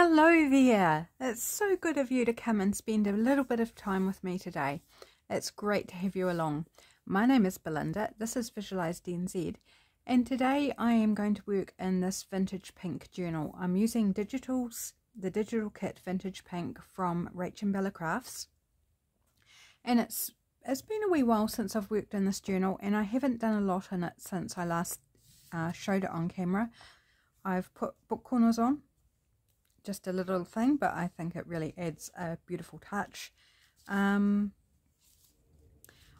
Hello there. It's so good of you to come and spend a little bit of time with me today. It's great to have you along. My name is Belinda. This is Visualised NZ. And today I am going to work in this vintage pink journal. I'm using digitals, the digital kit vintage pink from RachandBella Crafts. And it's it's been a wee while since I've worked in this journal and I haven't done a lot in it since I last uh, showed it on camera. I've put book corners on just a little thing, but I think it really adds a beautiful touch. Um,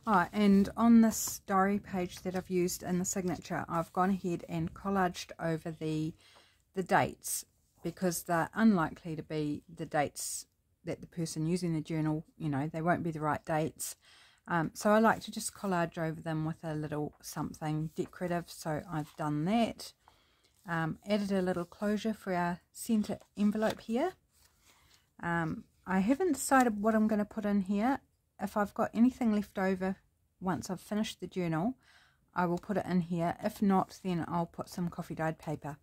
oh, and on this diary page that I've used in the signature, I've gone ahead and collaged over the, the dates because they're unlikely to be the dates that the person using the journal, you know, they won't be the right dates. Um, so I like to just collage over them with a little something decorative, so I've done that um, added a little closure for our center envelope here. Um, I haven't decided what I'm going to put in here. If I've got anything left over once I've finished the journal, I will put it in here. If not, then I'll put some coffee dyed paper.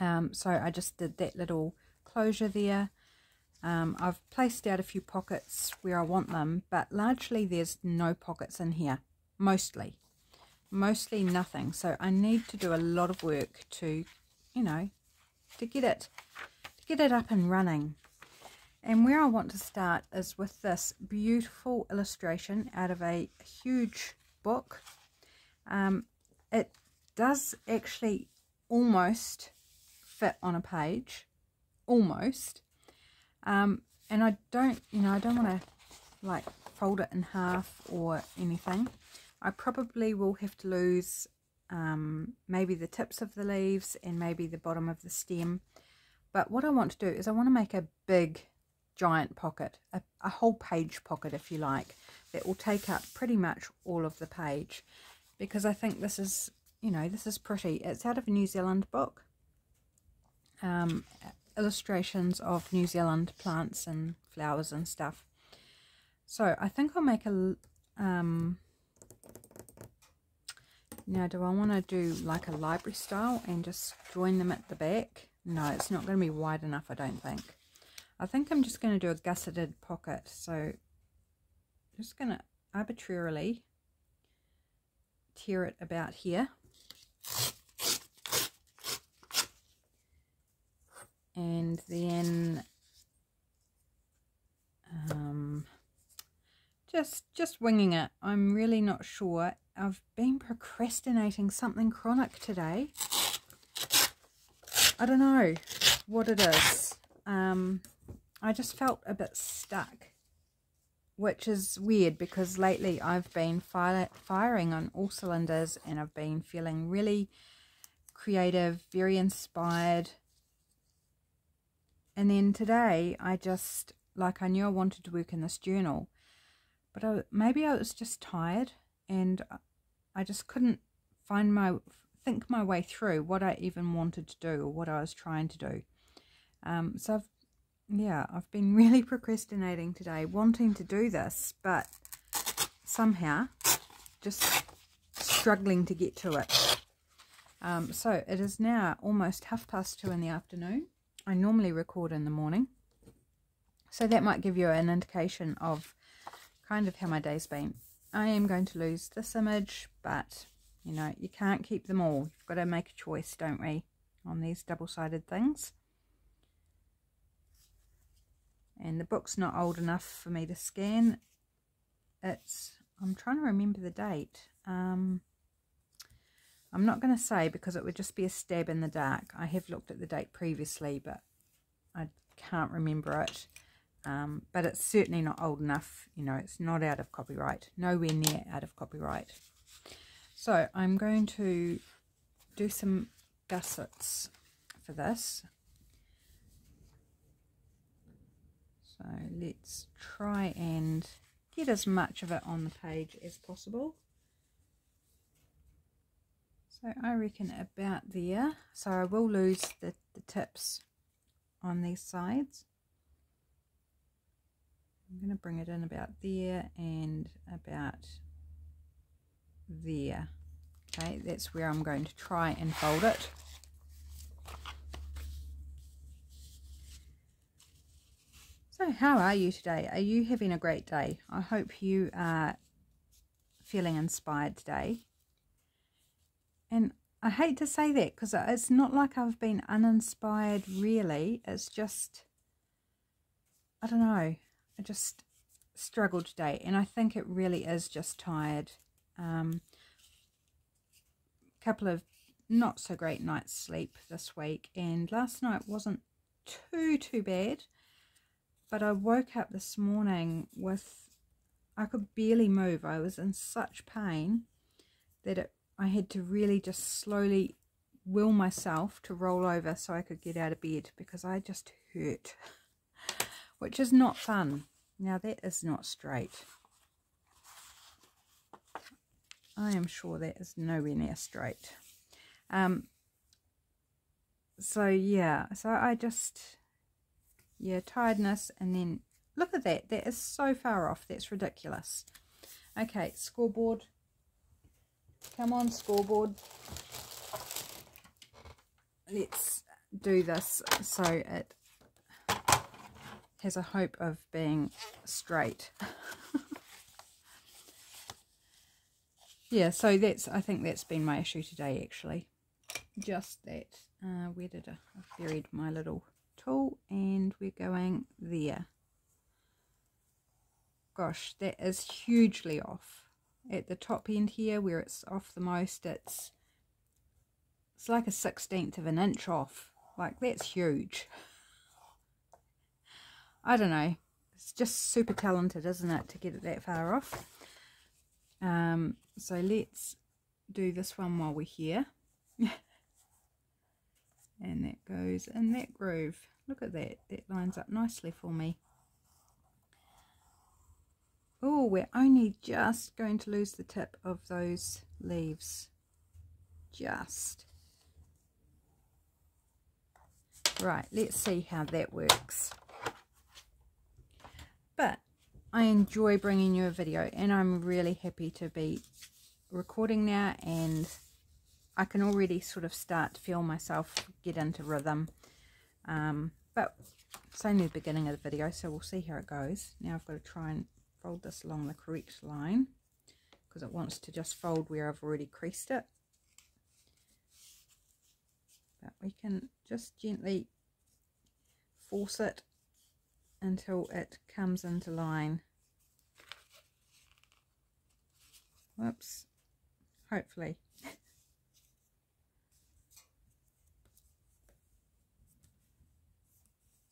Um, so I just did that little closure there. Um, I've placed out a few pockets where I want them, but largely there's no pockets in here, mostly mostly nothing. So I need to do a lot of work to, you know, to get it, to get it up and running. And where I want to start is with this beautiful illustration out of a huge book. Um, it does actually almost fit on a page, almost. Um, and I don't, you know, I don't want to like fold it in half or anything. I probably will have to lose um, maybe the tips of the leaves and maybe the bottom of the stem. But what I want to do is I want to make a big giant pocket, a, a whole page pocket if you like, that will take up pretty much all of the page because I think this is, you know, this is pretty. It's out of a New Zealand book. Um, illustrations of New Zealand plants and flowers and stuff. So I think I'll make a, um, now, do I want to do like a library style and just join them at the back? No, it's not going to be wide enough, I don't think. I think I'm just going to do a gusseted pocket. So, I'm just going to arbitrarily tear it about here. And then um, just just winging it. I'm really not sure I've been procrastinating something chronic today. I don't know what it is. Um, I just felt a bit stuck, which is weird because lately I've been fire firing on all cylinders and I've been feeling really creative, very inspired. And then today I just, like I knew I wanted to work in this journal, but I, maybe I was just tired and I just couldn't find my think my way through what I even wanted to do or what I was trying to do. Um, so I've yeah, I've been really procrastinating today, wanting to do this, but somehow just struggling to get to it. Um, so it is now almost half past two in the afternoon. I normally record in the morning. So that might give you an indication of kind of how my day's been. I am going to lose this image, but, you know, you can't keep them all. You've got to make a choice, don't we, on these double-sided things. And the book's not old enough for me to scan. It's, I'm trying to remember the date. Um, I'm not going to say because it would just be a stab in the dark. I have looked at the date previously, but I can't remember it. Um, but it's certainly not old enough, you know, it's not out of copyright, nowhere near out of copyright. So I'm going to do some gussets for this. So let's try and get as much of it on the page as possible. So I reckon about there. So I will lose the, the tips on these sides. I'm going to bring it in about there and about there. Okay, that's where I'm going to try and fold it. So, how are you today? Are you having a great day? I hope you are feeling inspired today. And I hate to say that because it's not like I've been uninspired, really. It's just, I don't know, Just struggled today. And I think it really is just tired. Um, couple of not so great night's sleep this week. And last night wasn't too, too bad. But I woke up this morning with, I could barely move. I was in such pain that it, I had to really just slowly will myself to roll over so I could get out of bed because I just hurt, which is not fun. Now that is not straight. I am sure that is nowhere near straight. Um, so yeah, so I just yeah, tiredness, and then look at that. That is so far off. That's ridiculous. Okay, scoreboard. Come on, scoreboard. Let's do this so it has a hope of being straight. yeah, so that's, I think that's been my issue today, actually. Just that. Uh, where did I, I buried my little tool and we're going there. Gosh, that is hugely off. At the top end here where it's off the most, it's it's like a sixteenth of an inch off. Like that's huge. I don't know. It's just super talented, isn't it, to get it that far off. Um, so let's do this one while we're here. and that goes in that groove. Look at that, that lines up nicely for me. Oh, we're only just going to lose the tip of those leaves. Just. Right, let's see how that works. I enjoy bringing you a video and I'm really happy to be recording now and I can already sort of start to feel myself get into rhythm. Um, but it's only the beginning of the video, so we'll see how it goes. Now I've got to try and fold this along the correct line because it wants to just fold where I've already creased it. But we can just gently force it until it comes into line. Whoops. Hopefully.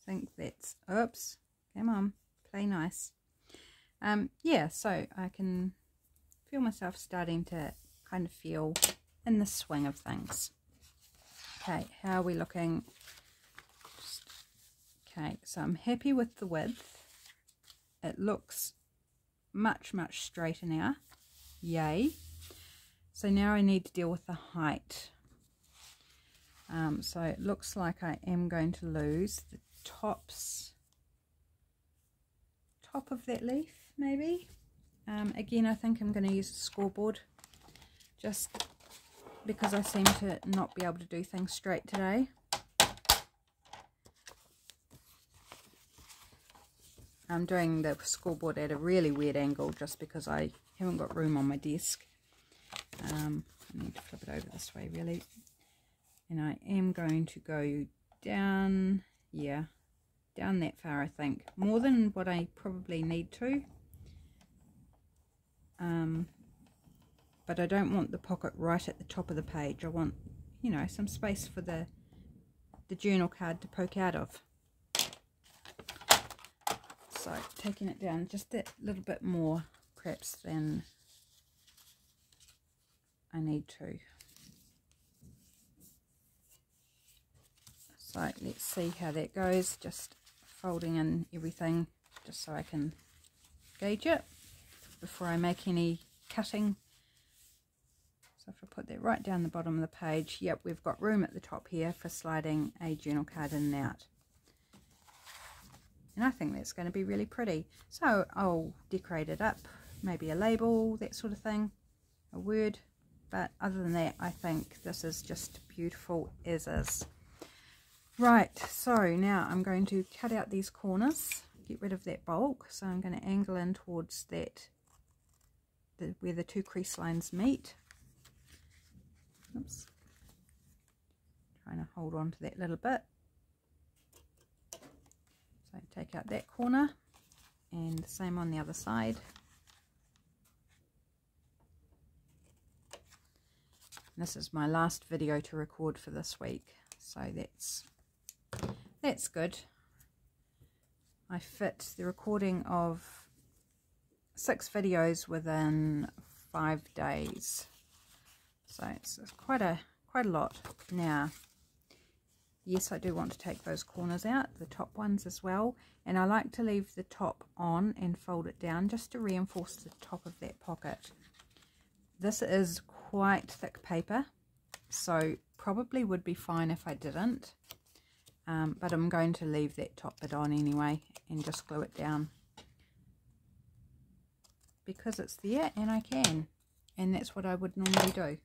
think that's, oops, come on, play nice. Um, yeah, so I can feel myself starting to kind of feel in the swing of things. Okay, how are we looking? Okay, so I'm happy with the width. It looks much, much straighter now. Yay. So now I need to deal with the height. Um, so it looks like I am going to lose the tops top of that leaf maybe um, again I think I'm going to use the scoreboard just because I seem to not be able to do things straight today I'm doing the scoreboard at a really weird angle just because I haven't got room on my desk. Um, I need to flip it over this way really. And I am going to go down yeah down that far I think. More than what I probably need to. Um, but I don't want the pocket right at the top of the page. I want you know some space for the the journal card to poke out of so taking it down just a little bit more perhaps than I need to So let's see how that goes. Just folding in everything just so I can gauge it before I make any cutting. So if I put that right down the bottom of the page, yep, we've got room at the top here for sliding a journal card in and out. And I think that's going to be really pretty. So I'll decorate it up, maybe a label, that sort of thing, a word. But other than that, I think this is just beautiful as is. Right, so now I'm going to cut out these corners get rid of that bulk. So I'm going to angle in towards that, the, where the two crease lines meet. Oops. Trying to hold on to that little bit. So take out that corner and the same on the other side. this is my last video to record for this week so that's that's good. I fit the recording of six videos within five days. So it's, it's quite a quite a lot now yes I do want to take those corners out the top ones as well. And I like to leave the top on and fold it down just to reinforce the top of that pocket. This is quite thick paper so probably would be fine if I didn't. Um, but I'm going to leave that top bit on anyway and just glue it down. Because it's there and I can and that's what I would normally do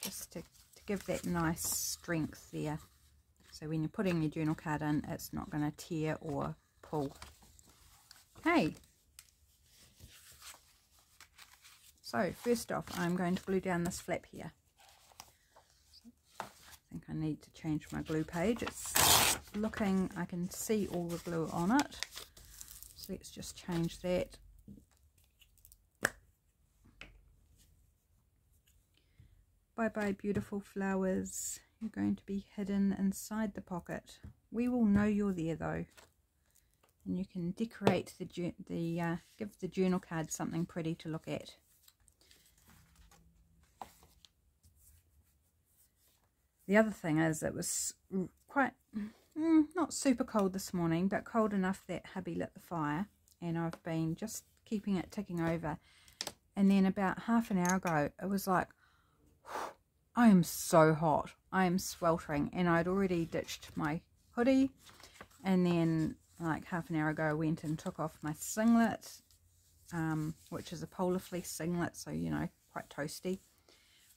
just to, to give that nice strength there so when you're putting your journal card in it's not going to tear or pull okay So first off, I'm going to glue down this flap here. I think I need to change my glue page. It's looking, I can see all the glue on it. So let's just change that. Bye-bye beautiful flowers. You're going to be hidden inside the pocket. We will know you're there though. And you can decorate the, the uh, give the journal card something pretty to look at. The other thing is it was quite, mm, not super cold this morning, but cold enough that hubby lit the fire. And I've been just keeping it ticking over. And then about half an hour ago, it was like, I am so hot. I am sweltering. And I'd already ditched my hoodie. And then like half an hour ago, I went and took off my singlet, um, which is a polar fleece singlet. So, you know, quite toasty.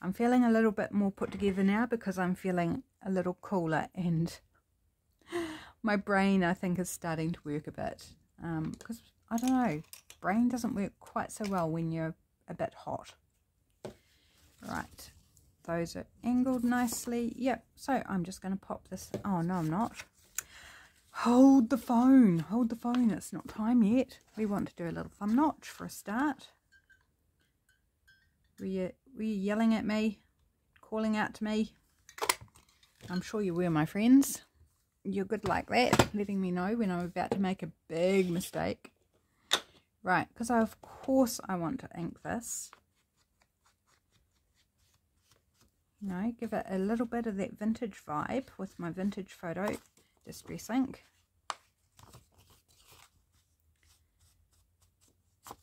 I'm feeling a little bit more put together now because I'm feeling a little cooler and my brain I think is starting to work a bit um, because I don't know brain doesn't work quite so well when you're a bit hot those are angled nicely yep so I'm just going to pop this oh no I'm not hold the phone hold the phone it's not time yet we want to do a little thumb notch for a start were you, were you yelling at me? Calling out to me? I'm sure you were, my friends. You're good like that, letting me know when I'm about to make a big mistake. Right, because of course I want to ink this. Know, give it a little bit of that vintage vibe with my vintage photo distress ink.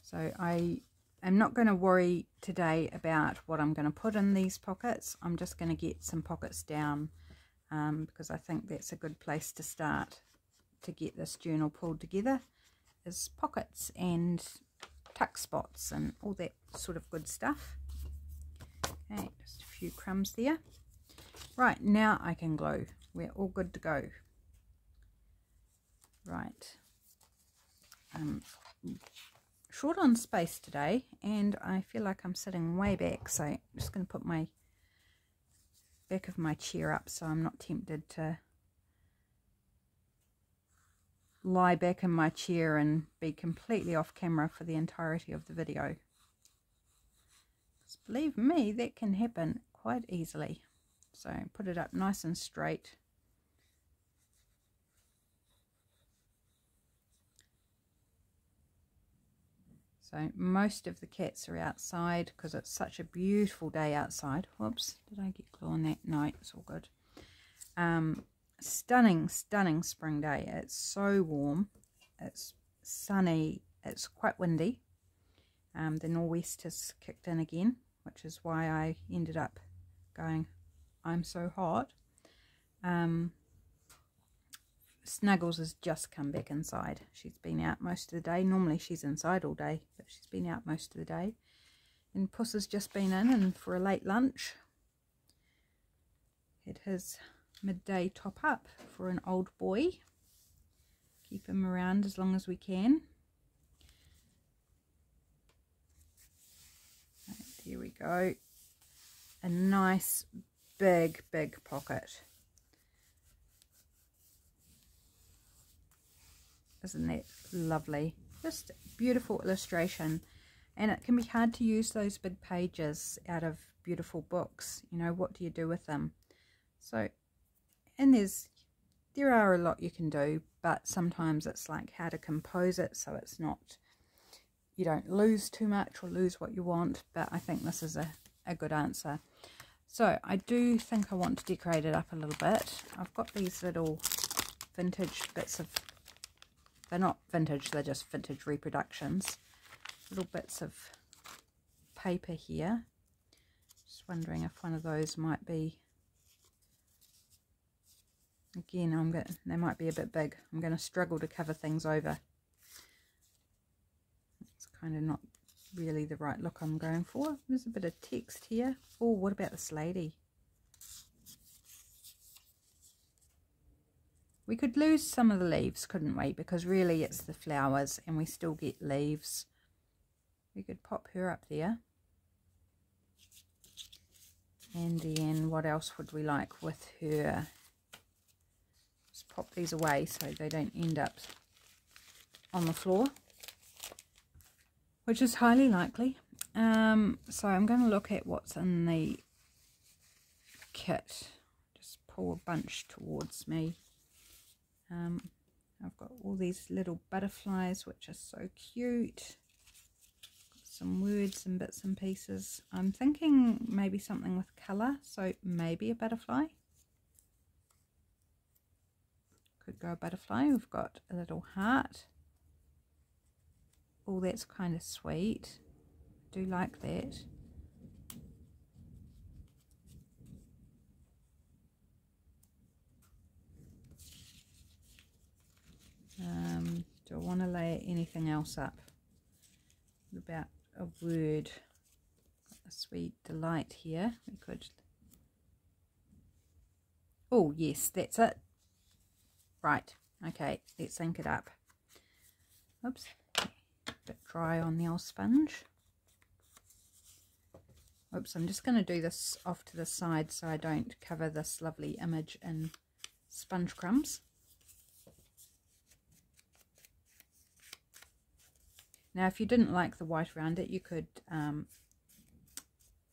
So I I'm not going to worry today about what I'm going to put in these pockets. I'm just going to get some pockets down um, because I think that's a good place to start to get this journal pulled together is pockets and tuck spots and all that sort of good stuff. Okay, just a few crumbs there. Right, now I can glue. We're all good to go. Right. Um, short on space today and I feel like I'm sitting way back so I'm just going to put my back of my chair up so I'm not tempted to lie back in my chair and be completely off camera for the entirety of the video. Believe me, that can happen quite easily. So put it up nice and straight. So most of the cats are outside because it's such a beautiful day outside. Whoops, did I get glue on that? No, it's all good. Um, stunning, stunning spring day. It's so warm. It's sunny. It's quite windy. Um, the nor'west has kicked in again, which is why I ended up going, I'm so hot. Um, Snuggles has just come back inside. She's been out most of the day. Normally she's inside all day, but she's been out most of the day. And Puss has just been in and for a late lunch. Had his midday top up for an old boy. keep him around as long as we can. There we go. A nice big, big pocket. Isn't that lovely? Just beautiful illustration. And it can be hard to use those big pages out of beautiful books. You know, what do you do with them? So, and there's, there are a lot you can do, but sometimes it's like how to compose it so it's not, you don't lose too much or lose what you want. But I think this is a, a good answer. So I do think I want to decorate it up a little bit. I've got these little vintage bits of, they're not vintage, they're just vintage reproductions. Little bits of paper here. Just wondering if one of those might be, again, I'm going they might be a bit big. I'm going to struggle to cover things over. Kind of not really the right look I'm going for. There's a bit of text here. Oh, what about this lady? We could lose some of the leaves, couldn't we? Because really it's the flowers and we still get leaves. We could pop her up there. And then what else would we like with her? Just pop these away so they don't end up on the floor which is highly likely. Um, so I'm going to look at what's in the kit. Just pull a bunch towards me. Um, I've got all these little butterflies, which are so cute. Some words and bits and pieces. I'm thinking maybe something with colour, so maybe a butterfly. Could go a butterfly. We've got a little heart oh that's kind of sweet. Do like that. Um, do I want to lay anything else up? What about a word. A sweet delight here. We could oh yes that's it. Right okay let's ink it up. Oops bit dry on the old sponge. Oops, I'm just going to do this off to the side so I don't cover this lovely image in sponge crumbs. Now, if you didn't like the white around it, you could um,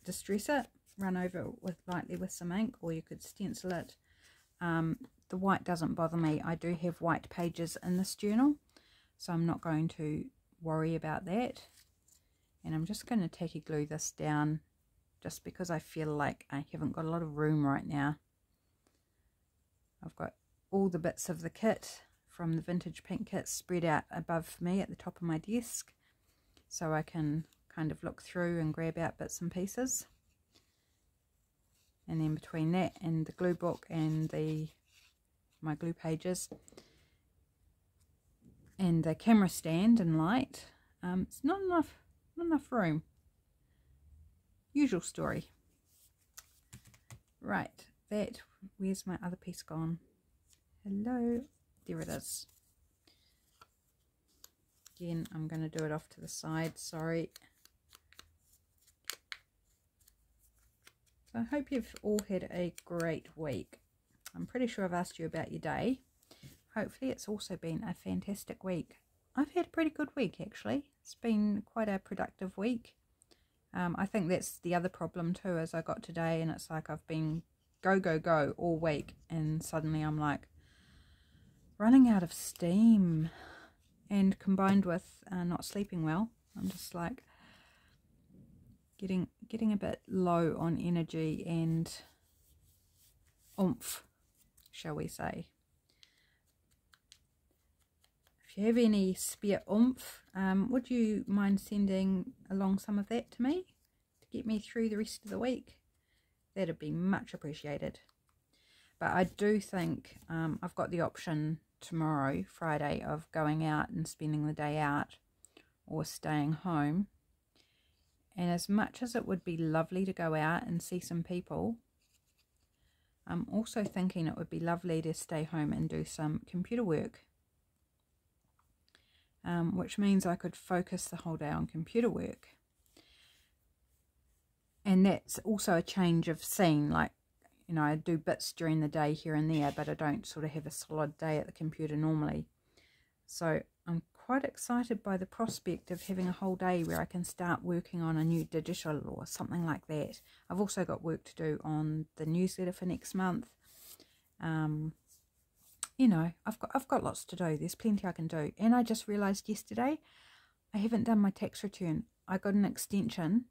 distress it, run over it with lightly with some ink, or you could stencil it. Um, the white doesn't bother me. I do have white pages in this journal, so I'm not going to worry about that. And I'm just going to tacky glue this down just because I feel like I haven't got a lot of room right now. I've got all the bits of the kit from the vintage pink kit spread out above me at the top of my desk so I can kind of look through and grab out bits and pieces and then between that and the glue book and the my glue pages and the camera stand and light. Um, it's not enough, not enough room. Usual story. Right, that, where's my other piece gone? Hello, there it is. Again, I'm going to do it off to the side, sorry. So I hope you've all had a great week. I'm pretty sure I've asked you about your day hopefully it's also been a fantastic week. I've had a pretty good week actually. It's been quite a productive week. Um, I think that's the other problem too as I got today and it's like I've been go go go all week and suddenly I'm like running out of steam and combined with uh, not sleeping well I'm just like getting getting a bit low on energy and oomph shall we say you have any spare oomph, um, would you mind sending along some of that to me to get me through the rest of the week? That'd be much appreciated. But I do think um, I've got the option tomorrow, Friday, of going out and spending the day out or staying home. And as much as it would be lovely to go out and see some people, I'm also thinking it would be lovely to stay home and do some computer work um, which means I could focus the whole day on computer work. And that's also a change of scene, like, you know, I do bits during the day here and there, but I don't sort of have a solid day at the computer normally. So I'm quite excited by the prospect of having a whole day where I can start working on a new digital or something like that. I've also got work to do on the newsletter for next month. Um, you know, I've got I've got lots to do. There's plenty I can do. And I just realised yesterday I haven't done my tax return. I got an extension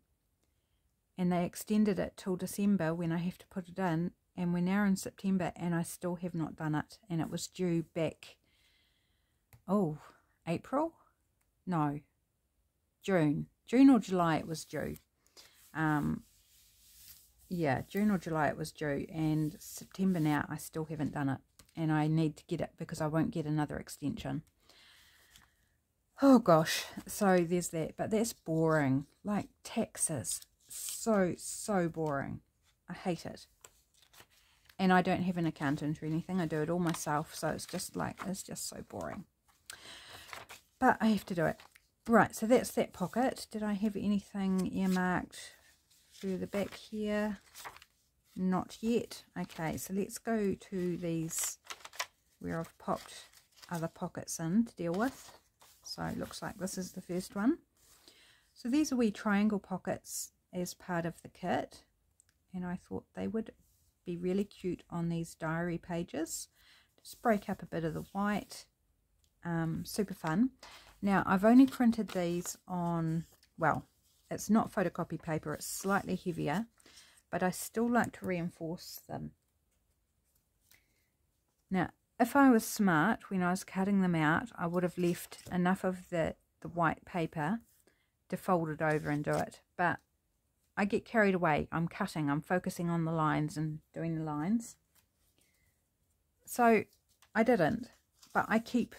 and they extended it till December when I have to put it in and we're now in September and I still have not done it and it was due back oh April no June June or July it was due um yeah June or July it was due and September now I still haven't done it and I need to get it because I won't get another extension oh gosh so there's that but that's boring like taxes so, so boring. I hate it. And I don't have an accountant or anything. I do it all myself. So it's just like, it's just so boring. But I have to do it. Right, so that's that pocket. Did I have anything earmarked through the back here? Not yet. Okay, so let's go to these where I've popped other pockets in to deal with. So it looks like this is the first one. So these are wee triangle pockets as part of the kit and I thought they would be really cute on these diary pages just break up a bit of the white um, super fun now I've only printed these on well it's not photocopy paper it's slightly heavier but I still like to reinforce them now if I was smart when I was cutting them out I would have left enough of the the white paper to fold it over and do it but I get carried away. I'm cutting, I'm focusing on the lines and doing the lines. So I didn't, but I keep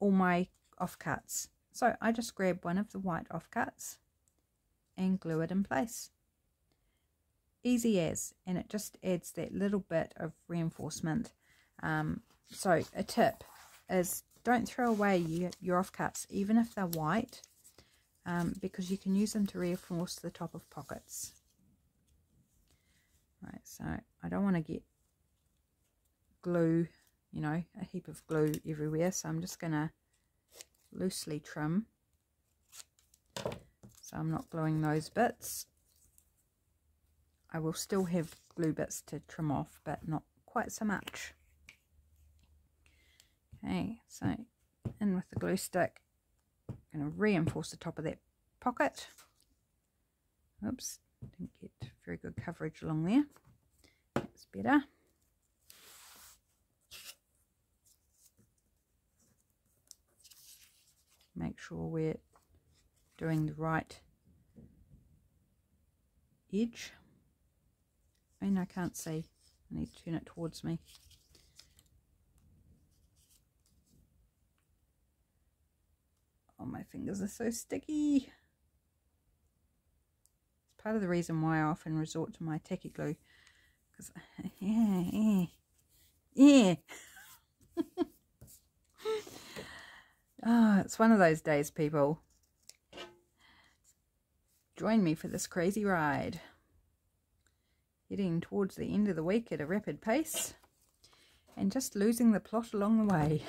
all my offcuts. So I just grab one of the white offcuts and glue it in place. Easy as, and it just adds that little bit of reinforcement. Um, so a tip is don't throw away your, your offcuts, even if they're white um, because you can use them to reinforce the top of pockets. Right, so I don't want to get glue, you know, a heap of glue everywhere, so I'm just going to loosely trim. So I'm not gluing those bits. I will still have glue bits to trim off, but not quite so much. Okay, so in with the glue stick going to reinforce the top of that pocket. Oops, didn't get very good coverage along there. That's better. Make sure we're doing the right edge. I mean, I can't see. I need to turn it towards me. Oh, my fingers are so sticky. It's part of the reason why I often resort to my tacky glue. Because, yeah, yeah, yeah. oh, it's one of those days, people. Join me for this crazy ride. Heading towards the end of the week at a rapid pace. And just losing the plot along the way.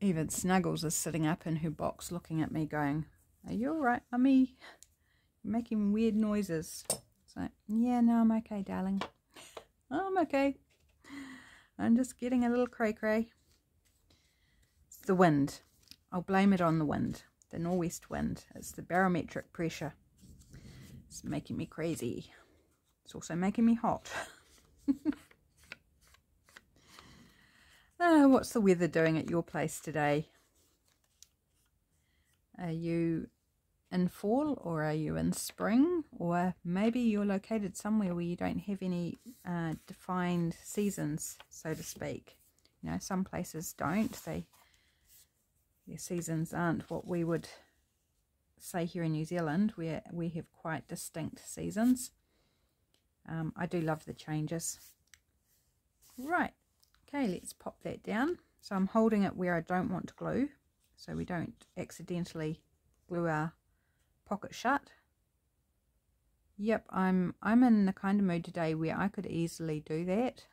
Even Snuggles is sitting up in her box looking at me going, Are you alright, mummy? You're making weird noises. So, yeah, no, I'm okay, darling. I'm okay. I'm just getting a little cray-cray. It's the wind. I'll blame it on the wind. The northwest wind. It's the barometric pressure. It's making me crazy. It's also making me hot. Uh, what's the weather doing at your place today? Are you in fall or are you in spring? Or maybe you're located somewhere where you don't have any uh, defined seasons, so to speak. You know, some places don't. They, their seasons aren't what we would say here in New Zealand, where we have quite distinct seasons. Um, I do love the changes. Right, Okay, let's pop that down. So I'm holding it where I don't want to glue so we don't accidentally glue our pocket shut. Yep, I'm I'm in the kind of mood today where I could easily do that.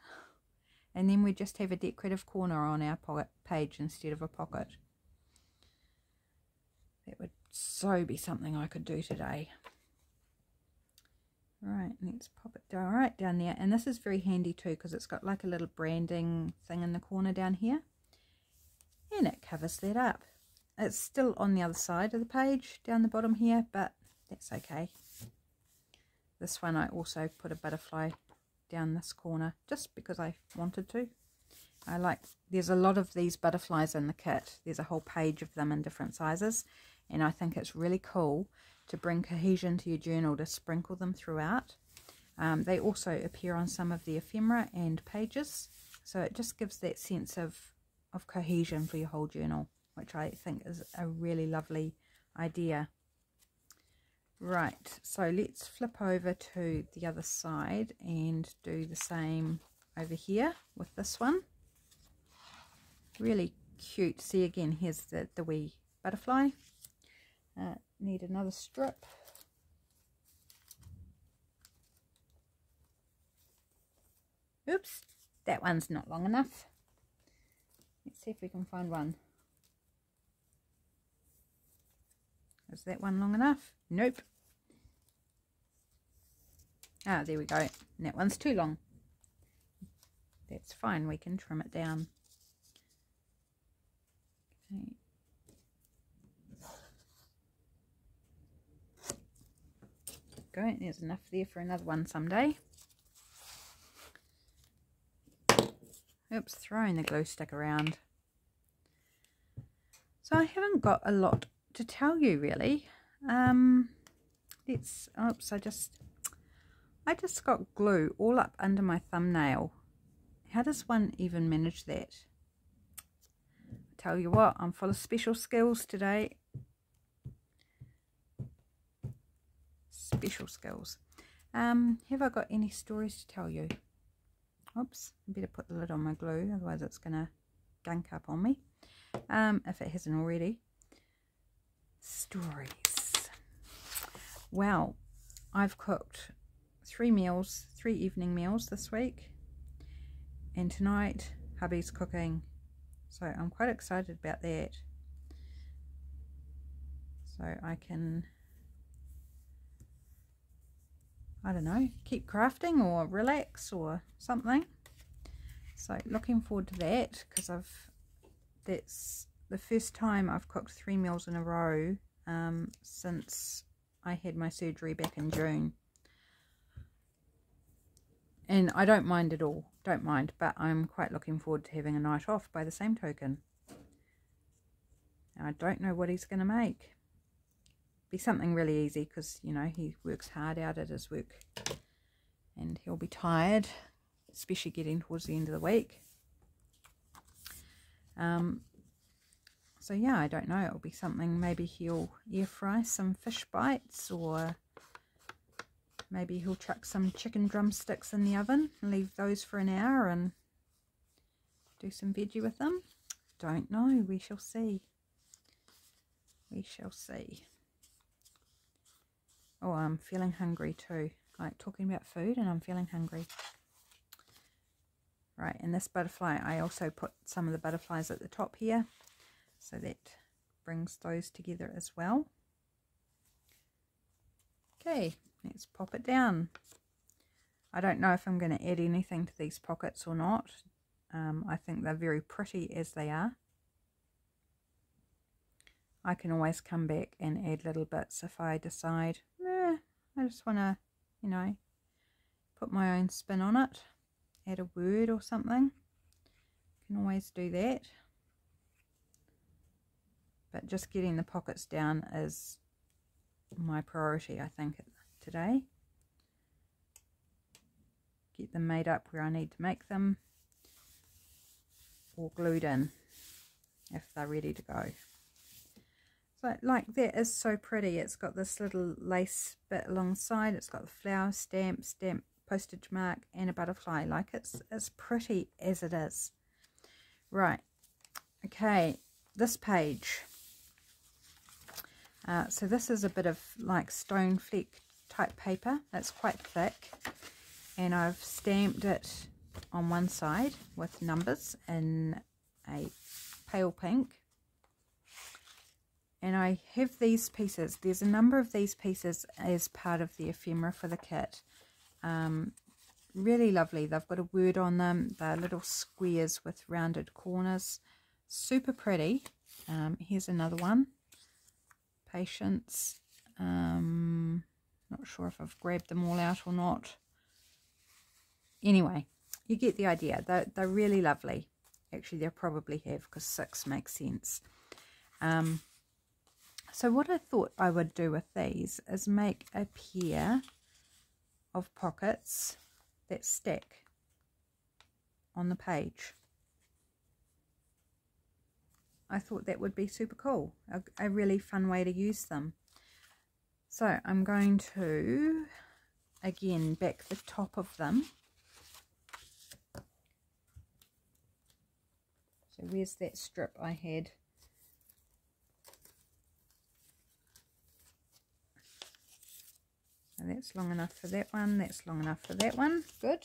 And then we just have a decorative corner on our pocket page instead of a pocket. That would so be something I could do today. Right, let's pop it down right down there. And this is very handy too because it's got like a little branding thing in the corner down here. And it covers that up. It's still on the other side of the page down the bottom here, but that's okay. This one I also put a butterfly down this corner just because I wanted to. I like, there's a lot of these butterflies in the kit. There's a whole page of them in different sizes. And I think it's really cool to bring cohesion to your journal to sprinkle them throughout. Um, they also appear on some of the ephemera and pages. So it just gives that sense of, of cohesion for your whole journal which I think is a really lovely idea. Right, so let's flip over to the other side and do the same over here with this one. Really cute. See again, here's the, the wee butterfly. Uh, need another strip. Oops, that one's not long enough. Let's see if we can find one. Is that one long enough? Nope. Ah, there we go. And that one's too long. That's fine. We can trim it down. Okay. Go. There's enough there for another one someday. Oops, throwing the glue stick around. So I haven't got a lot to tell you really. Um, it's oops, I just I just got glue all up under my thumbnail. How does one even manage that? tell you what, I'm full of special skills today. Special skills. Um, have I got any stories to tell you? Oops, I better put the lid on my glue, otherwise it's going to gunk up on me. Um, if it hasn't already stories. Well, I've cooked three meals, three evening meals this week. And tonight, hubby's cooking. So I'm quite excited about that. So I can, I don't know, keep crafting or relax or something. So looking forward to that because I've, that's the first time I've cooked three meals in a row um, since I had my surgery back in June. And I don't mind at all, don't mind, but I'm quite looking forward to having a night off by the same token. I don't know what he's going to make. Be something really easy because, you know, he works hard out at his work. And he'll be tired, especially getting towards the end of the week. Um, so yeah, I don't know. It'll be something, maybe he'll air fry some fish bites or maybe he'll chuck some chicken drumsticks in the oven and leave those for an hour and do some veggie with them. Don't know. We shall see. We shall see. Oh, I'm feeling hungry too. Like talking about food and I'm feeling hungry. Right, and this butterfly, I also put some of the butterflies at the top here so that brings those together as well. Okay, let's pop it down. I don't know if I'm going to add anything to these pockets or not. Um, I think they're very pretty as they are. I can always come back and add little bits if I decide, I just want to, you know, put my own spin on it, add a word or something. You Can always do that. But just getting the pockets down is my priority I think today. Get them made up where I need to make them or glued in if they're ready to go so like that is so pretty it's got this little lace bit alongside it's got the flower stamp stamp postage mark and a butterfly like it's it's pretty as it is right Okay, this page. Uh, so this is a bit of like stone fleck type paper. That's quite thick. And I've stamped it on one side with numbers in a pale pink. And I have these pieces. There's a number of these pieces as part of the ephemera for the kit. Um, really lovely. They've got a word on them. They're little squares with rounded corners. Super pretty. Um, here's another one. Patience. Um, not sure if I've grabbed them all out or not. Anyway, you get the idea. They're, they're really lovely. Actually, they probably have because six makes sense. Um, so what I thought I would do with these is make a pair of pockets that stack on the page. I thought that would be super cool. A, a really fun way to use them. So I'm going to, again, back the top of them So where's that strip I had? So that's long enough for that one. That's long enough for that one. Good.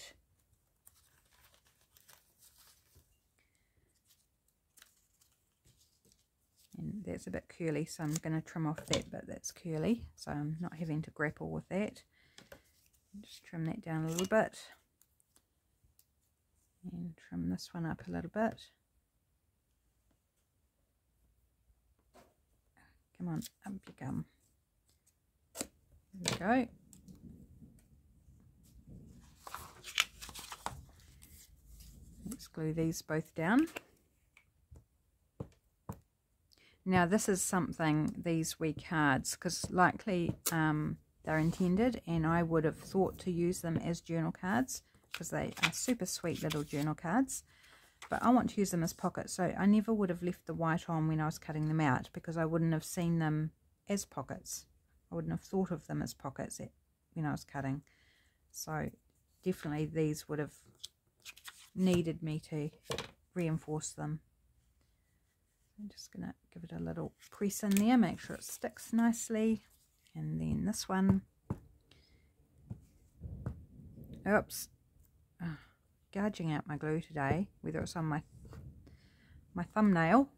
And that's a bit curly, so I'm going to trim off that bit that's curly. So I'm not having to grapple with that. Just trim that down a little bit. And trim this one up a little bit. Come on, up you come. There we go. Let's glue these both down. Now this is something, these wee cards, because likely um, they're intended and I would have thought to use them as journal cards because they are super sweet little journal cards. But I want to use them as pockets so I never would have left the white on when I was cutting them out because I wouldn't have seen them as pockets. I wouldn't have thought of them as pockets when I was cutting. So definitely these would have needed me to reinforce them. I'm just going to give it a little press in there make sure it sticks nicely. And then this one. Oops. Oh gouging out my glue today, whether it's on my my thumbnail,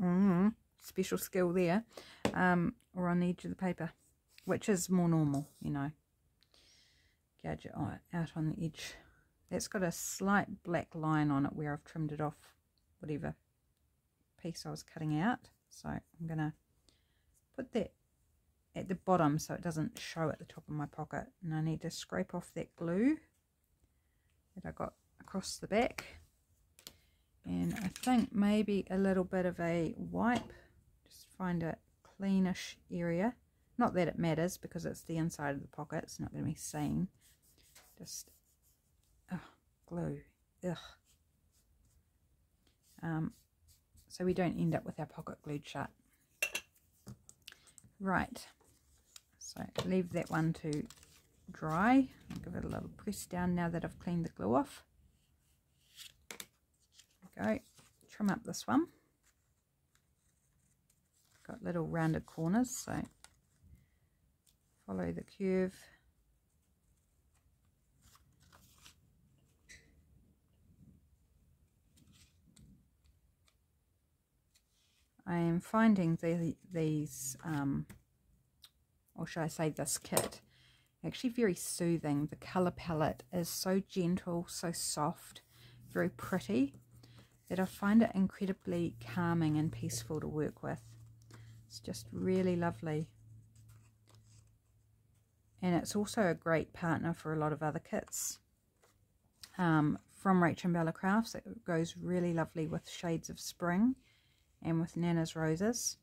mm special skill there, um, or on the edge of the paper, which is more normal, you know. Gouge it out on the edge. That's got a slight black line on it where I've trimmed it off whatever piece I was cutting out. So I'm going to put that at the bottom so it doesn't show at the top of my pocket. And I need to scrape off that glue that I got across the back and I think maybe a little bit of a wipe just find a cleanish area not that it matters because it's the inside of the pocket it's not going to be seen just glue ugh um, so we don't end up with our pocket glued shut right so leave that one to dry I'll give it a little press down now that I've cleaned the glue off go. Trim up this one. Got little rounded corners, so follow the curve. I am finding the, these, um, or should I say this kit, actually very soothing. The colour palette is so gentle, so soft, very pretty that I find it incredibly calming and peaceful to work with. It's just really lovely. And it's also a great partner for a lot of other kits. Um, from RachandBella Crafts, it goes really lovely with Shades of Spring and with Nana's Roses.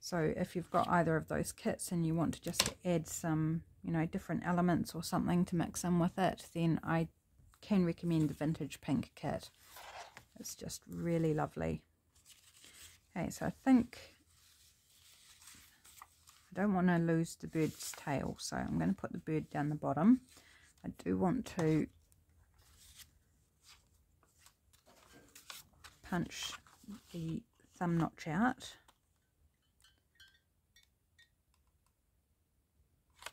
So if you've got either of those kits and you want to just add some, you know, different elements or something to mix in with it, then I can recommend the Vintage Pink kit. It's just really lovely. Okay, so I think I don't want to lose the bird's tail, so I'm going to put the bird down the bottom. I do want to punch the thumb notch out.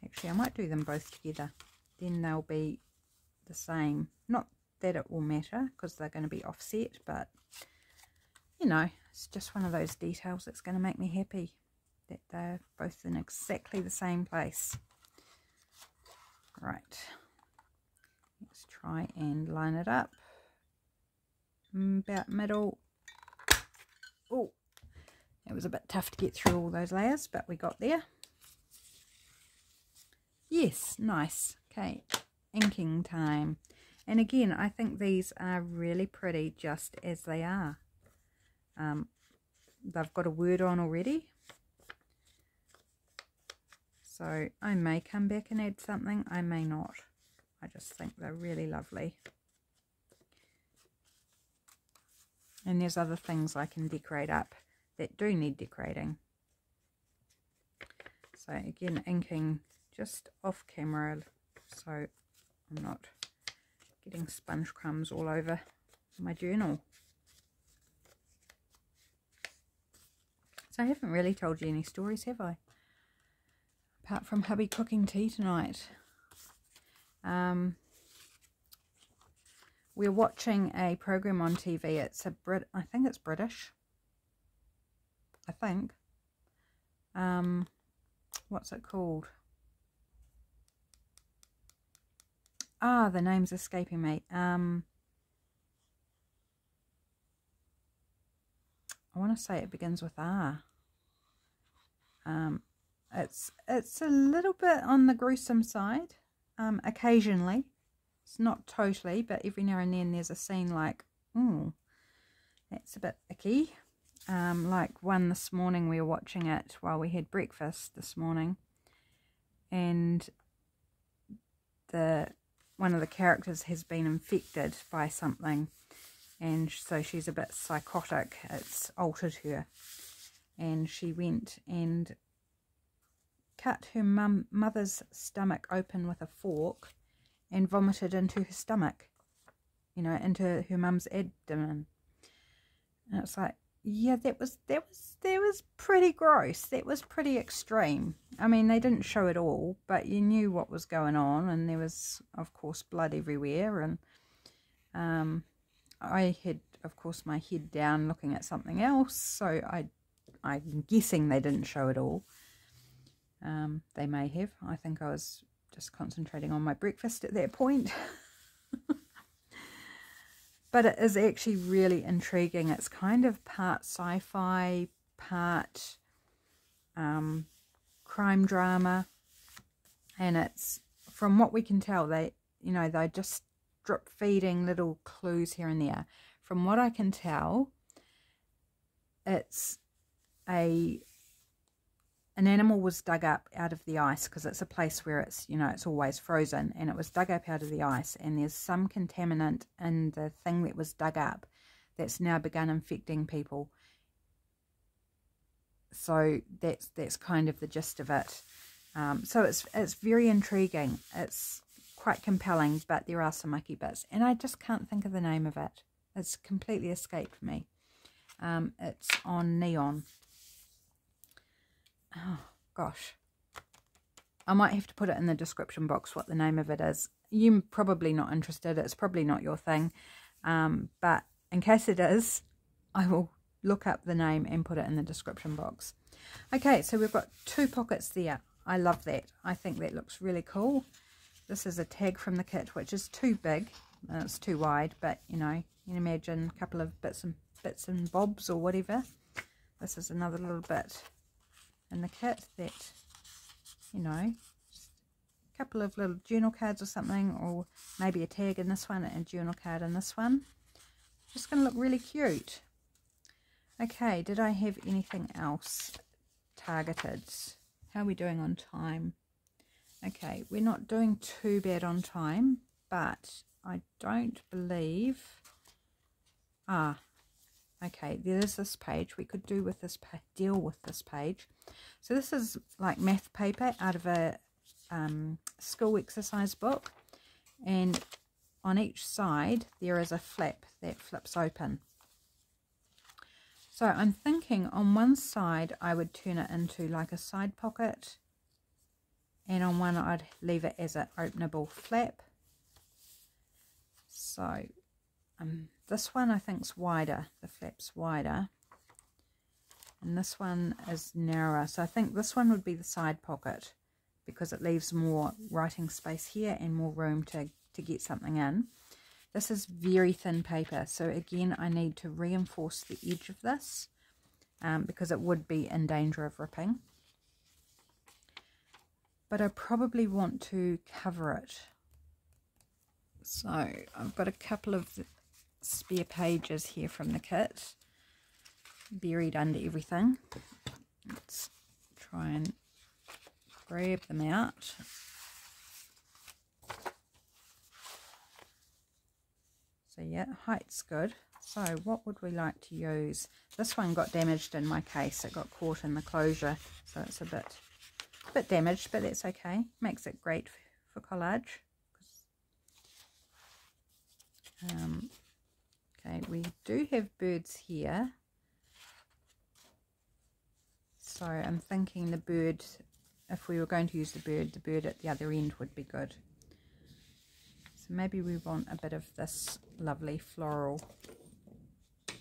Actually, I might do them both together. Then they'll be the same. Not that it will matter because they're going to be offset, but you know, it's just one of those details that's going to make me happy that they're both in exactly the same place. Right, let's try and line it up mm, about middle. Oh, it was a bit tough to get through all those layers, but we got there. Yes, nice. Okay, inking time. And again, I think these are really pretty just as they are. Um, they've got a word on already. So I may come back and add something. I may not. I just think they're really lovely. And there's other things I can decorate up that do need decorating. So again, inking just off camera so I'm not getting sponge crumbs all over my journal. So I haven't really told you any stories, have I? Apart from hubby cooking tea tonight. Um, we're watching a program on TV. It's a Brit. I think it's British. I think. Um, what's it called? Ah, the name's escaping me. Um, I want to say it begins with R. Um, it's it's a little bit on the gruesome side, um, occasionally. It's not totally, but every now and then there's a scene like, oh, that's a bit icky. Um, like one this morning, we were watching it while we had breakfast this morning, and the one of the characters has been infected by something and so she's a bit psychotic. It's altered her. And she went and cut her mum, mother's stomach open with a fork and vomited into her stomach, you know, into her mum's abdomen. And it's like, yeah, that was that was that was pretty gross. That was pretty extreme. I mean, they didn't show it all, but you knew what was going on, and there was, of course, blood everywhere, and um, I had, of course, my head down looking at something else, so I, I'm guessing they didn't show it all. Um, they may have. I think I was just concentrating on my breakfast at that point. but it is actually really intriguing. It's kind of part sci-fi, part um, crime drama, and it's from what we can tell, they you know they just drip feeding little clues here and there. From what I can tell, it's a an animal was dug up out of the ice because it's a place where it's you know it's always frozen and it was dug up out of the ice and there's some contaminant in the thing that was dug up that's now begun infecting people so that's that's kind of the gist of it um, so it's it's very intriguing it's quite compelling, but there are some mucky bits. And I just can't think of the name of it. It's completely escaped me. Um, it's on Neon. Oh, gosh. I might have to put it in the description box what the name of it is. You're probably not interested. It's probably not your thing. Um, but in case it is, I will look up the name and put it in the description box. Okay, so we've got two pockets there. I love that. I think that looks really cool. This is a tag from the kit, which is too big. And it's too wide, but, you know, you can imagine a couple of bits and bits and bobs or whatever. This is another little bit in the kit that, you know, a couple of little journal cards or something, or maybe a tag in this one and a journal card in this one. Just going to look really cute. Okay, did I have anything else targeted? How are we doing on time? Okay, we're not doing too bad on time, but I don't believe... Ah, okay, there's this page. We could do with this, deal with this page. So this is like math paper out of a um, school exercise book. And on each side, there is a flap that flips open. So I'm thinking on one side I would turn it into like a side pocket and on one I'd leave it as an openable flap. So um, this one I think is wider, the flap's wider and this one is narrower so I think this one would be the side pocket because it leaves more writing space here and more room to, to get something in. This is very thin paper, so again I need to reinforce the edge of this um, because it would be in danger of ripping. But I probably want to cover it. So I've got a couple of spare pages here from the kit buried under everything. Let's try and grab them out. So yeah, height's good. So what would we like to use? This one got damaged in my case. It got caught in the closure, so it's a bit, a bit damaged, but that's okay. Makes it great for collage. Um, okay, we do have birds here. So I'm thinking the bird, if we were going to use the bird, the bird at the other end would be good. So maybe we want a bit of this lovely floral.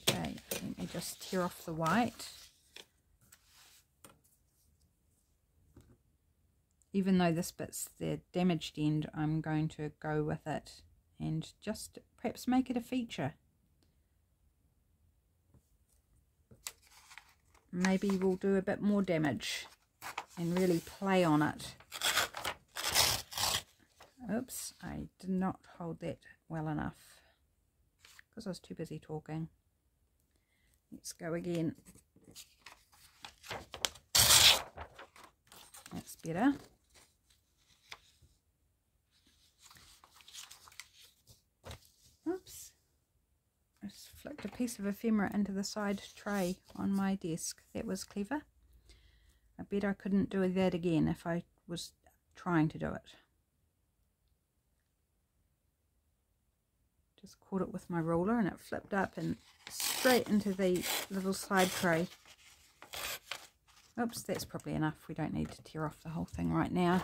Okay, let me just tear off the white. Even though this bit's the damaged end, I'm going to go with it and just perhaps make it a feature. Maybe we'll do a bit more damage and really play on it. Oops, I did not hold that well enough because I was too busy talking. Let's go again. That's better. Flicked a piece of ephemera into the side tray on my desk. That was clever. I bet I couldn't do that again if I was trying to do it. Just caught it with my ruler and it flipped up and straight into the little side tray. Oops, that's probably enough. We don't need to tear off the whole thing right now.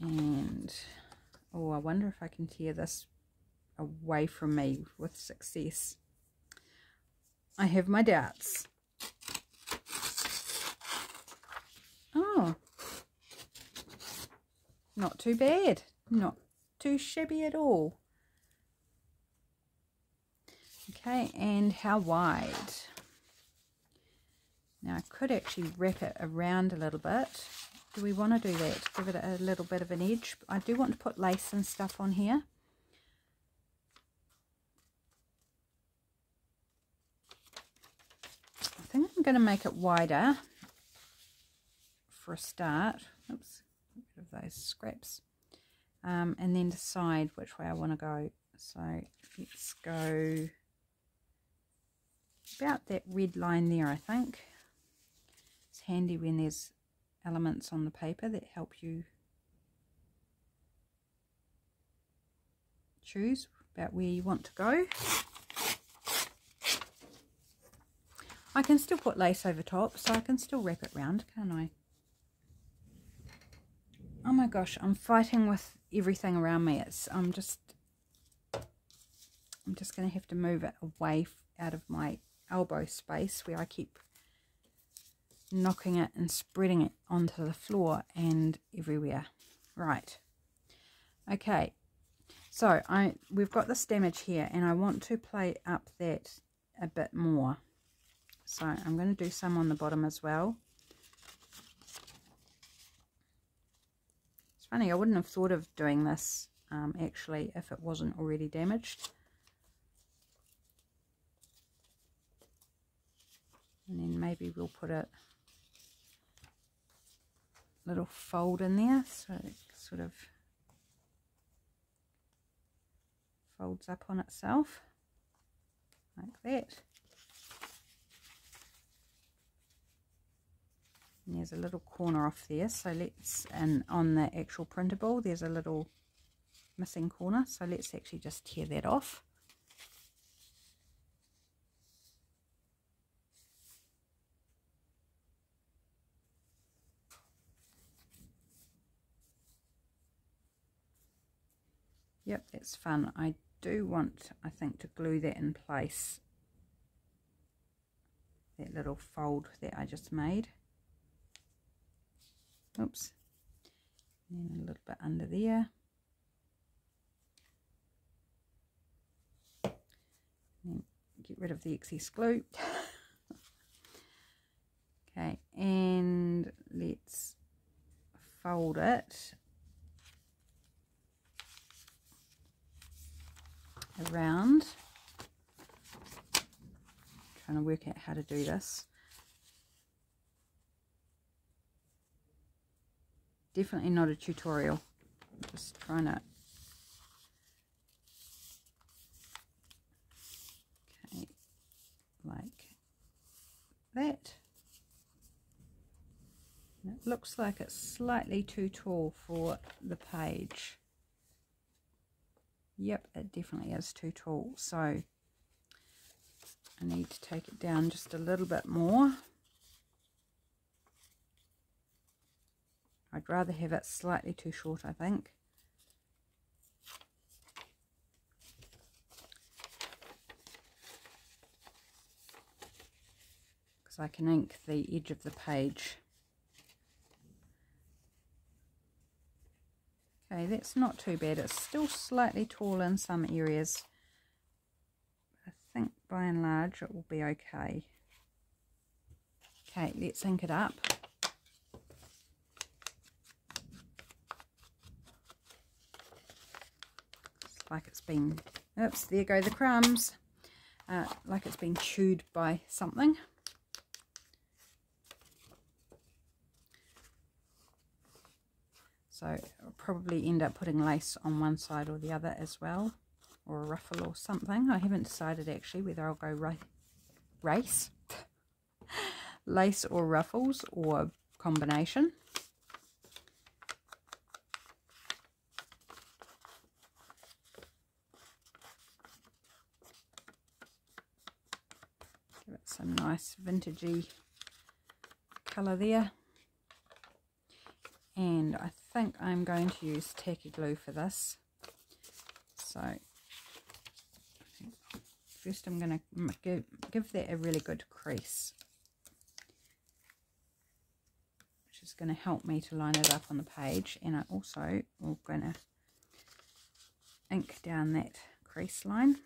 And, oh, I wonder if I can tear this away from me with success. I have my doubts. Oh, not too bad. Not too shabby at all. Okay, and how wide? Now I could actually wrap it around a little bit. Do we want to do that? Give it a little bit of an edge. I do want to put lace and stuff on here. think I'm going to make it wider for a start. Oops, get rid of those scraps. Um, and then decide which way I want to go. So let's go about that red line there, I think. It's handy when there's elements on the paper that help you choose about where you want to go. I can still put lace over top, so I can still wrap it round, can't I? Oh my gosh, I'm fighting with everything around me. It's I'm just I'm just going to have to move it away out of my elbow space where I keep knocking it and spreading it onto the floor and everywhere. Right. Okay. So I we've got this damage here and I want to play up that a bit more. So I'm going to do some on the bottom as well. It's funny, I wouldn't have thought of doing this um, actually if it wasn't already damaged. And then maybe we'll put a little fold in there so it sort of folds up on itself like that. And there's a little corner off there. So let's and on the actual printable there's a little missing corner. So let's actually just tear that off. Yep that's fun. I do want I think to glue that in place. That little fold that I just made. Oops. And then a little bit under there. And get rid of the excess glue. okay, and let's fold it around. Trying to work out how to do this. Definitely not a tutorial. Just trying to okay like that. it looks like it's slightly too tall for the page. Yep, it definitely is too tall. So I need to take it down just a little bit more. I'd rather have it slightly too short, I think. Because I can ink the edge of the page. Okay, that's not too bad. It's still slightly tall in some areas. I think by and large it will be okay. Okay, let's ink it up. Like it's been, oops, there go the crumbs. Uh, like it's been chewed by something. so I'll probably end up putting lace on one side or the other as well or a ruffle or something I haven't decided actually whether I'll go ra race lace or ruffles or combination give it some nice vintagey colour there. And I think I'm going to use tacky glue for this. So first I'm going to give, give that a really good crease which is going to help me to line it up on the page. And I also am going to ink down that crease line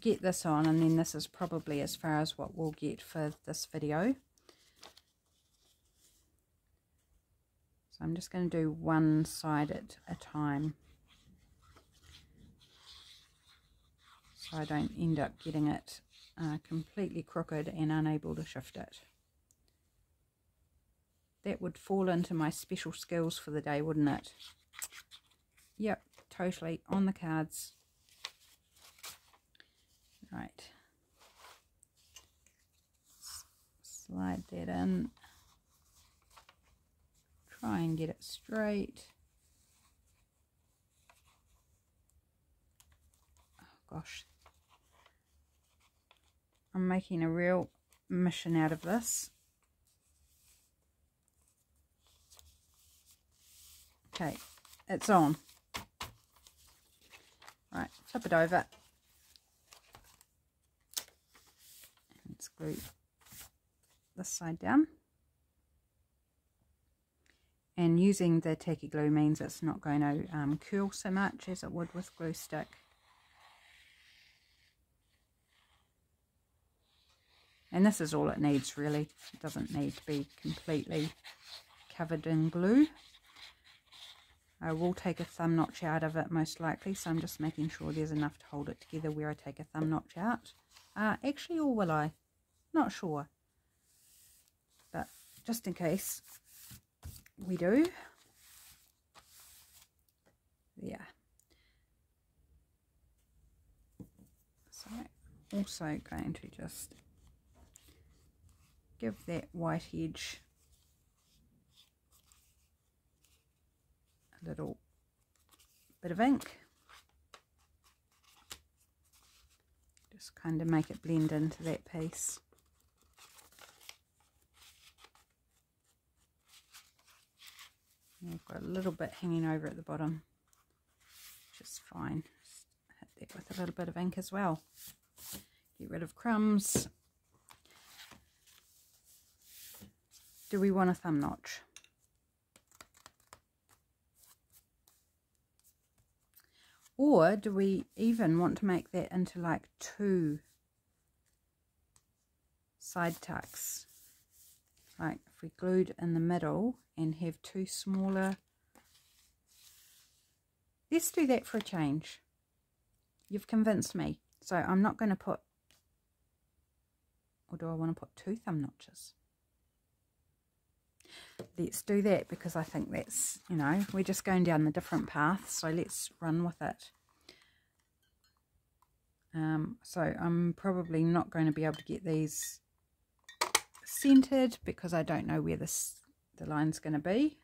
get this on and then this is probably as far as what we'll get for this video. So I'm just going to do one side at a time. So I don't end up getting it uh, completely crooked and unable to shift it. That would fall into my special skills for the day, wouldn't it? Yep, totally on the cards. Right. Slide that in. Try and get it straight. Oh gosh. I'm making a real mission out of this. Okay, it's on. Right, flip it over let's this side down. And using the tacky glue means it's not going to um, curl so much as it would with glue stick. And this is all it needs really. It doesn't need to be completely covered in glue. I will take a thumb notch out of it most likely so I'm just making sure there's enough to hold it together where I take a thumb notch out. Uh, actually or will I not sure. But just in case we do. Yeah. So also going to just give that white edge a little bit of ink. Just kind of make it blend into that piece. I've got a little bit hanging over at the bottom, which is fine. Hit that with a little bit of ink as well. Get rid of crumbs. Do we want a thumb notch? Or do we even want to make that into like two side tucks? Like if we glued in the middle and have two smaller. Let's do that for a change. You've convinced me. So I'm not going to put, or do I want to put two thumb notches? Let's do that because I think that's, you know, we're just going down the different path. So let's run with it. Um, so I'm probably not going to be able to get these centered because I don't know where this the line's going to be.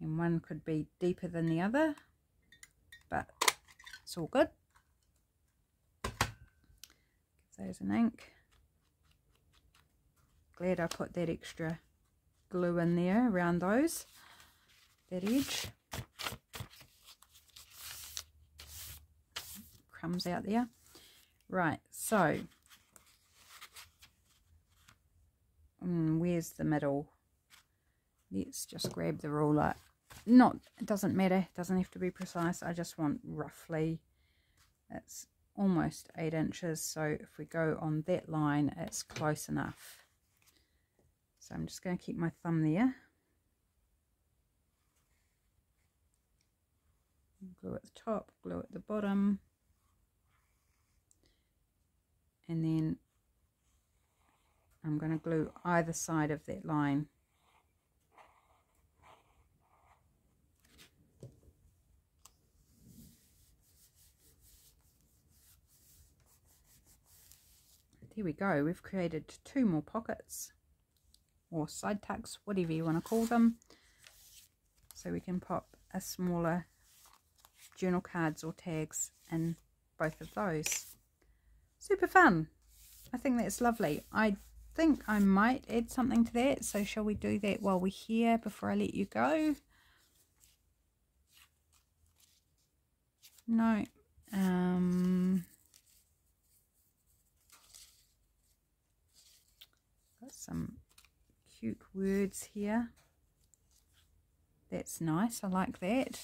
And one could be deeper than the other, but it's all good. Those an ink. Glad I put that extra glue in there around those, that edge. Crumbs out there. Right, so mm, where's the middle? Let's just grab the ruler. Not, it doesn't matter, it doesn't have to be precise. I just want roughly, it's almost eight inches. So if we go on that line, it's close enough. So I'm just going to keep my thumb there. Glue at the top, glue at the bottom. And then I'm going to glue either side of that line. There we go, we've created two more pockets or side tucks, whatever you want to call them. So we can pop a smaller journal cards or tags in both of those. Super fun. I think that's lovely. I think I might add something to that. So shall we do that while we're here before I let you go? No. Um, got some cute words here. That's nice. I like that.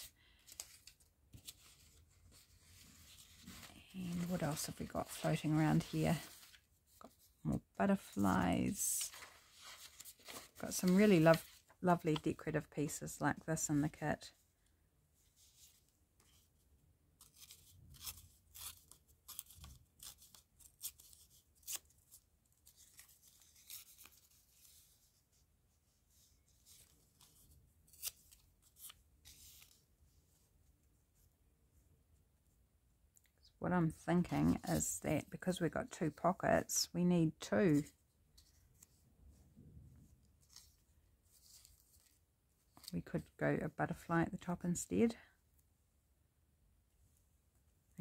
And what else have we got floating around here? More butterflies. Got some really love, lovely decorative pieces like this in the kit. What I'm thinking is that because we've got two pockets, we need two. We could go a butterfly at the top instead.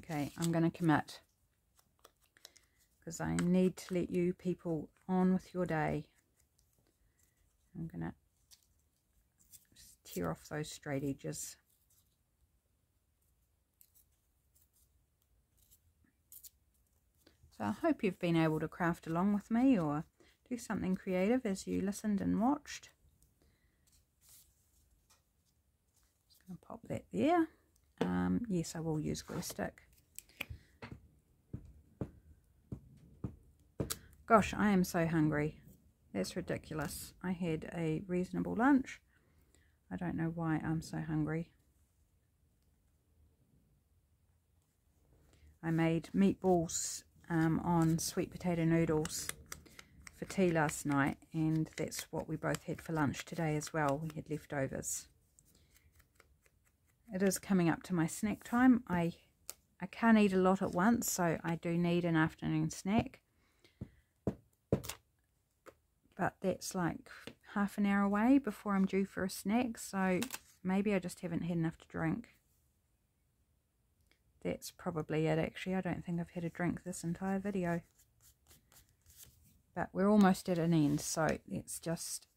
Okay, I'm going to commit because I need to let you people on with your day. I'm going to tear off those straight edges. So I hope you've been able to craft along with me or do something creative as you listened and watched. Just going to pop that there. Um, yes, I will use glue stick. Gosh, I am so hungry. That's ridiculous. I had a reasonable lunch. I don't know why I'm so hungry. I made meatballs um, on sweet potato noodles for tea last night and that's what we both had for lunch today as well. We had leftovers. It is coming up to my snack time. I I can't eat a lot at once so I do need an afternoon snack. But that's like half an hour away before I'm due for a snack so maybe I just haven't had enough to drink. That's probably it actually. I don't think I've had a drink this entire video. But we're almost at an end, so let's just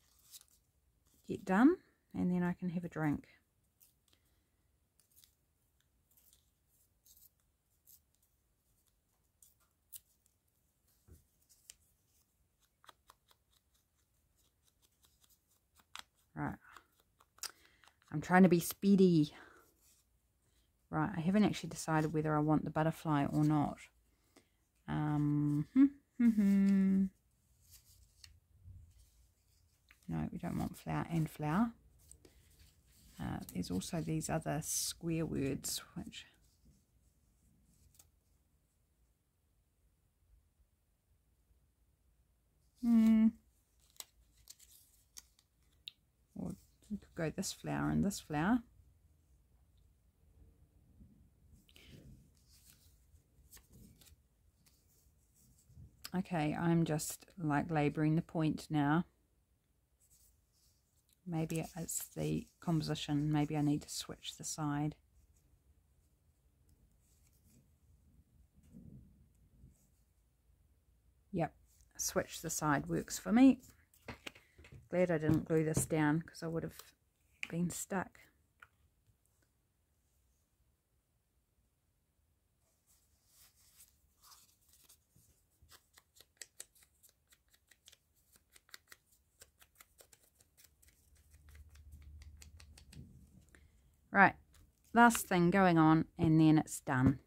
get done and then I can have a drink. Right. I'm trying to be speedy. Right, I haven't actually decided whether I want the butterfly or not. Um, hmm, hmm, hmm. No, we don't want flower and flower. Uh, there's also these other square words, which Hmm. Or we could go this flower and this flower. Okay, I'm just like labouring the point now. Maybe it's the composition. Maybe I need to switch the side. Yep, switch the side works for me. Glad I didn't glue this down because I would have been stuck. Right, last thing going on and then it's done.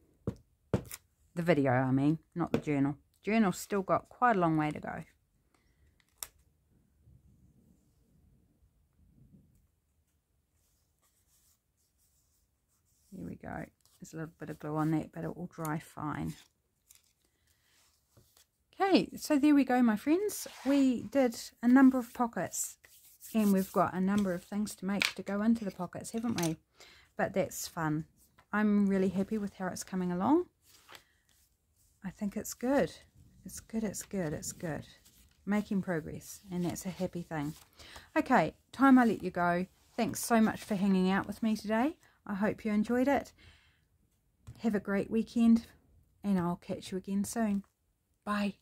The video, I mean, not the journal. Journal's still got quite a long way to go. Here we go. There's a little bit of glue on that, but it will dry fine. Okay, so there we go, my friends. We did a number of pockets and we've got a number of things to make to go into the pockets, haven't we? But that's fun. I'm really happy with how it's coming along. I think it's good. It's good, it's good, it's good. Making progress, and that's a happy thing. Okay, time I let you go. Thanks so much for hanging out with me today. I hope you enjoyed it. Have a great weekend, and I'll catch you again soon. Bye.